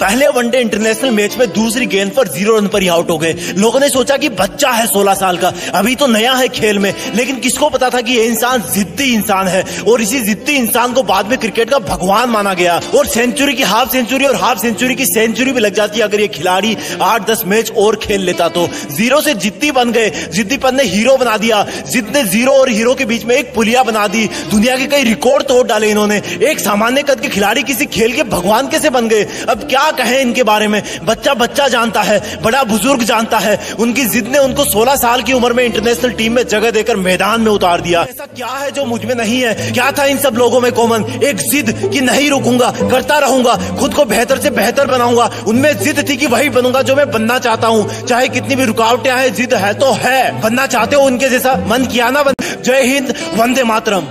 पहले one day international match में दूसरी गेंद पर ज़ीरो रन पर ही आउट हो गए। लोगों ने सोचा कि बच्चा है 16 साल का। अभी तो नया है खेल में, लेकिन किसको पता था कि ये इंसान जिद्दी इंसान है? और इसी जिद्दी इंसान को बाद में क्रिकेट का भगवान माना गया। और सेंचुरी की हाफ़ सेंचुरी और हाफ़ सेंचुरी की सेंचुरी भी लग जाती अगर ये खिलाड़ी आठ दस मैच और खेल लेता तो। ज़ीरो से जिद्दी बन गए। जिद्दीपन ने हीरो बना दिया। जिद ने ज़ीरो और हीरो के बीच में एक पुलिया बना दी। दुनिया के कई रिकॉर्ड तोड़ डाले इन्होंने। एक सामान्य कद के खिलाड़ी किसी खेल के भगवान कैसे बन गए? अब क्या कहें इनके बारे में? बच्चा बच्चा जानता है, बड़ा बुज़ुर्ग जानता है। उनकी जिद ने उनको 16 साल की उम्र में इंटरनेशनल टीम में जगह देकर मैदान में उतार दिया। ऐसा क्या है जो मुझमें नहीं है? क्या था इन सब लोगों में कॉमन एक जिद की नहीं रुकूँगा, करता रहूँगा, खुद को बेहतर से बेहतर बनाऊँगा। उनमें जिद थी कि वही बनूँगा जो मैं बनना चाहता हूँ। चाहे कितनी भी रुकावटें आए, जिद है तो है। बनना चाहते हो उनके जैसा? मन किया ना बन? जय हिंद, वंदे मातरम।